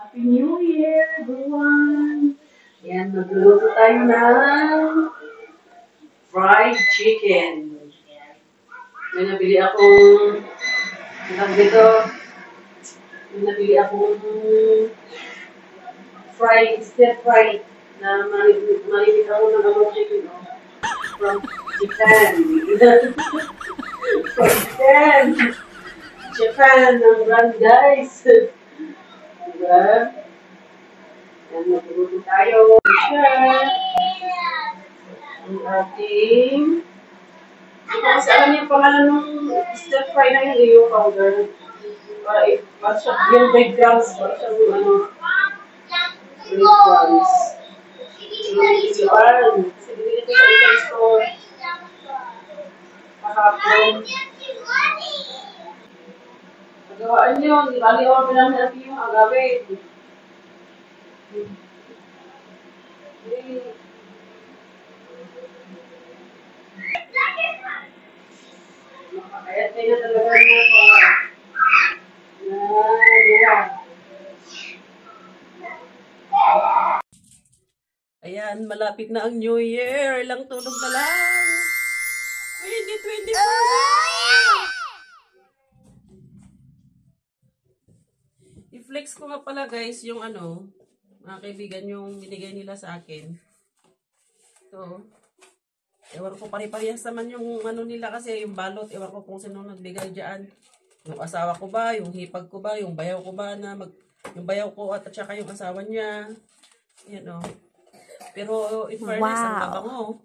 Happy New Year, everyone! Yan, magluluto tayo ng fried chicken. May nabili akong, ang dito, may nabili akong fried, stir fried, na malimit ako ng ano chicken, oh. From Japan. From Japan. Japan, ang brand, guys. Diba? Yan, magluto tayo. Siya. Ang ating... Kasi alam yung pangalan ng stir fry na yun, eh, yung powder. Para, siya, yung backgrounds, para siya yung ano, backgrounds. Yan. Kasi binili ko sa store. Kahapon. Pagawaan nyo, di ba? Di ako pinanap yung agawin. Makakayat kayo talaga niya po. Ayan, malapit na ang New Year. Ilang tulog na lang. 2024 na! I-flex ko nga pala guys yung ano, mga kaibigan yung binigay nila sa akin. Ito. Ewan ko pare-parehas naman yung ano nila kasi yung balot. Ewan ko kung sino nagbigay dyan. Yung asawa ko ba, yung hipag ko ba, yung bayaw ko ba na mag... Yung bayaw ko at, at saka yung asawa niya. Yan o. Pero in fairness, ang mabango.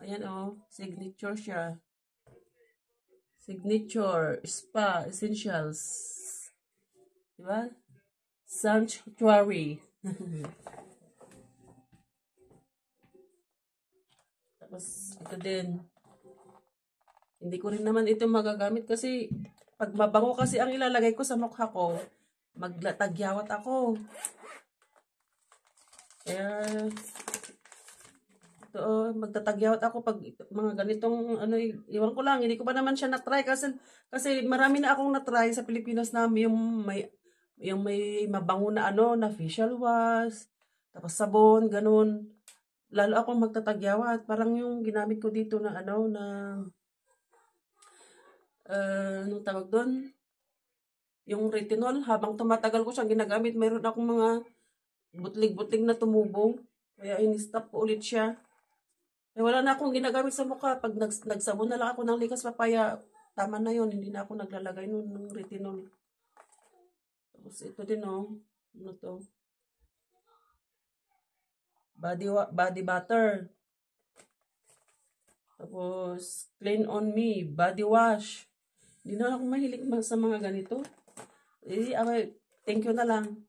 Ayan o. Signature siya. Signature Spa Essentials. Diba? Sanctuary. Tapos, ito din. Hindi ko rin naman ito magagamit kasi pag mabango kasi ang ilalagay ko sa mukha ko, maglatagyawat ako. Kaya, ito, oh, magtatagyawat ako pag mga ganitong, ano, iwan ko lang, hindi ko pa naman siya na-try kasi, kasi marami na akong na-try sa Pilipinas na yung may, yung may mabango na ano, na facial wash, tapos sabon, ganun. Lalo akong magtatagyawat. Parang yung ginamit ko dito na ano, na, uh, anong tawag doon? Yung retinol, habang tumatagal ko siyang ginagamit, mayroon akong mga butlig-butlig na tumubo. Kaya in-stop ko ulit siya. Eh, wala na akong ginagamit sa mukha. Pag nags nagsabon na lang ako ng likas papaya, tama na yon Hindi na ako naglalagay nun ng retinol. Tapos ito din oh. Ano to? Body, body butter. Tapos, clean on me, body wash. Hindi na ako mahilig ma- sa mga ganito. Eh, abay, thank you na lang.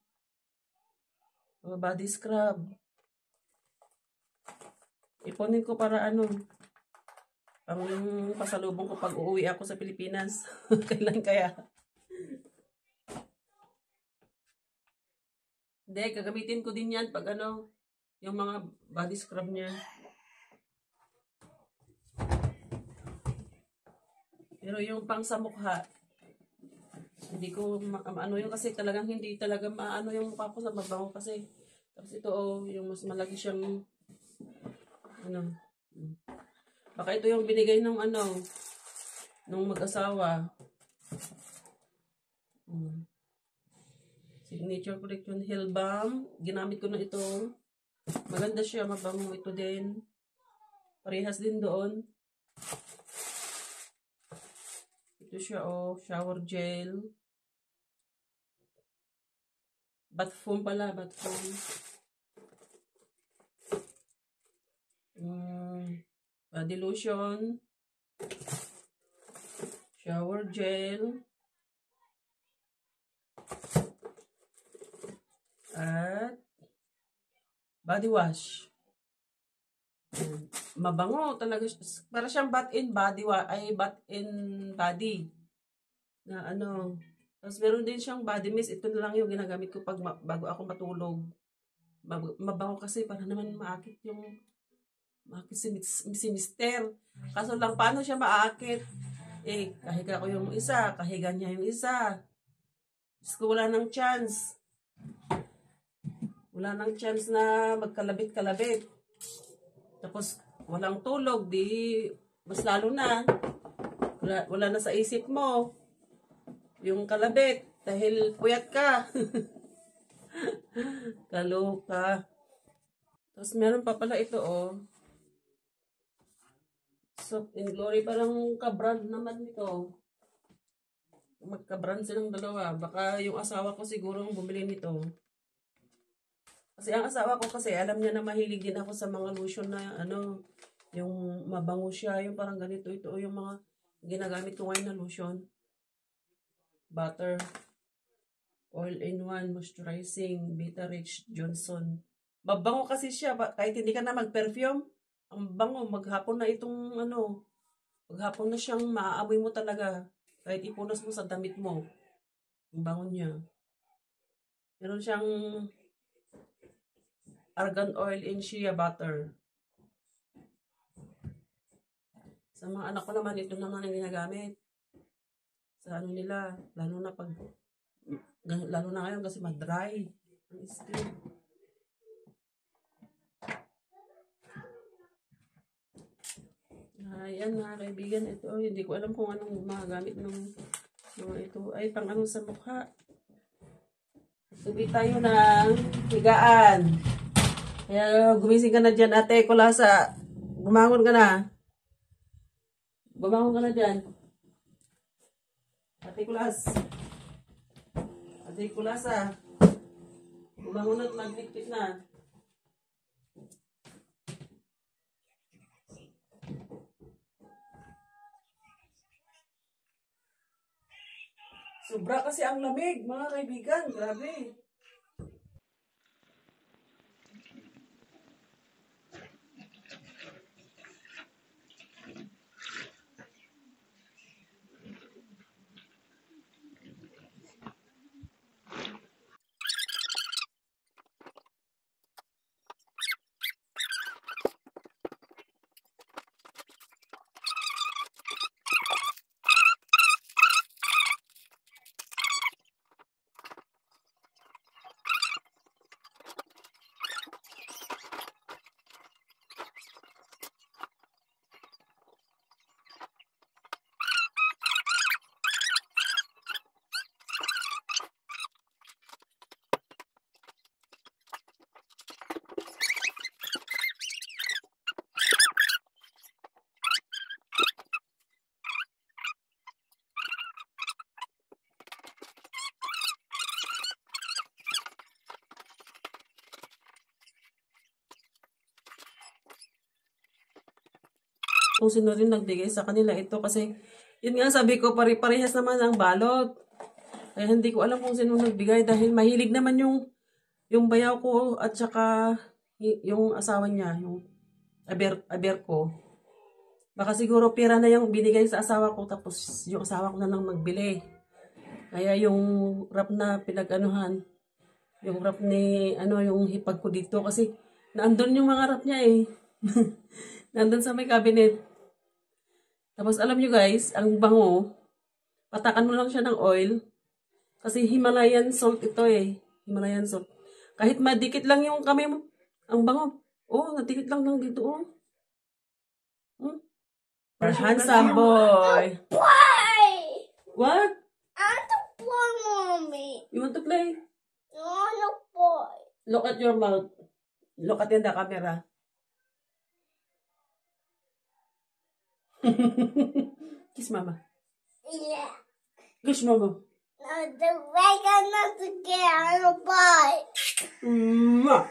O, body scrub. Ipunin ko para ano, ang pasalubong ko pag uuwi ako sa Pilipinas. Kailan kaya? Hindi, gagamitin ko din yan pag ano, yung mga body scrub niya. Pero yung pang sa mukha, hindi ko ano yung kasi talagang hindi talaga maano yung mukha ko sa mabango kasi. Tapos ito oh, yung mas malaki siyang ano. mm. Baka ito yung binigay ng ano nung mag-asawa. Mm. Signature Collection Hill Balm. Ginamit ko na ito. Maganda siya, mabango ito din. Parehas din doon. Ito siya, oh, shower gel. Bath foam pala, bath foam. Mm, body lotion. Shower gel. At body wash. Ayan. Mabango talaga. Para siyang bath in body wa ay bath in body. Na ano. Tapos meron din siyang body mist. Ito na lang yung ginagamit ko pag bago ako matulog. Mab- Mabango kasi para naman maakit yung maakit si, si mister. Kaso lang paano siya maakit? Eh, kahiga ko yung isa, kahiga niya yung isa. Diyos ko wala ng chance. Wala nang chance na magkalabit-kalabit. Tapos, walang tulog, di, mas lalo na, wala, wala na sa isip mo. Yung kalabit, dahil puyat ka. Kaloka. Tapos meron pa pala ito, oh. So, in glory, parang kabrand naman nito. Magkabrand silang dalawa. Baka yung asawa ko siguro ang bumili nito. Kasi ang asawa ko kasi, alam niya na mahilig din ako sa mga lotion na ano, yung mabango siya, yung parang ganito, ito yung mga ginagamit ko ngayon na lotion. Butter. All-in-one moisturizing Vita Rich Johnson. Mabango kasi siya, kahit hindi ka na mag-perfume, ang bango, maghapon na itong ano, maghapon na siyang maaamoy mo talaga. Kahit ipunas mo sa damit mo. Ang bango niya. Meron siyang argan oil in shea butter. Sa mga anak ko naman, ito naman ang ginagamit. Sa ano nila, lalo na pag, lalo na ngayon kasi mag-dry ang skin. Ayan mga kaibigan, ito, hindi ko alam kung anong magagamit ng mga ito. Ay, pang ano sa mukha. Subi tayo ng higaan. Kaya gumising ka na dyan, ate Kulasa. Bumangon ka na. Bumangon ka na dyan. Ate Kulas. Ate Kulasa. Bumangon at maglikpit na. Sobra kasi ang lamig, mga kaibigan. Grabe. Kung sino rin nagbigay sa kanila ito kasi yun nga sabi ko pare-parehas naman ang balot. Kaya hindi ko alam kung sino nagbigay dahil mahilig naman yung yung bayaw ko at saka yung asawa niya, yung aber, aber ko. Baka siguro pera na yung binigay sa asawa ko tapos yung asawa ko na lang magbili. Kaya yung rap na pinag-anuhan, yung rap ni, ano, yung hipag ko dito kasi naandun yung mga rap niya eh. Nandun sa may cabinet. Tapos alam nyo guys, ang bango, patakan mo lang siya ng oil. Kasi Himalayan salt ito eh. Himalayan salt. Kahit madikit lang yung kamay mo, ang bango. Oh, nadikit lang lang dito oh. Hmm? Handsome boy. Play! What? I want to play, mommy. You want to play? I want to play. Look at your mouth. Look at the camera. Kiss mama. Yeah. Kiss mama. No, the wagon not to get on a bike. Mwah!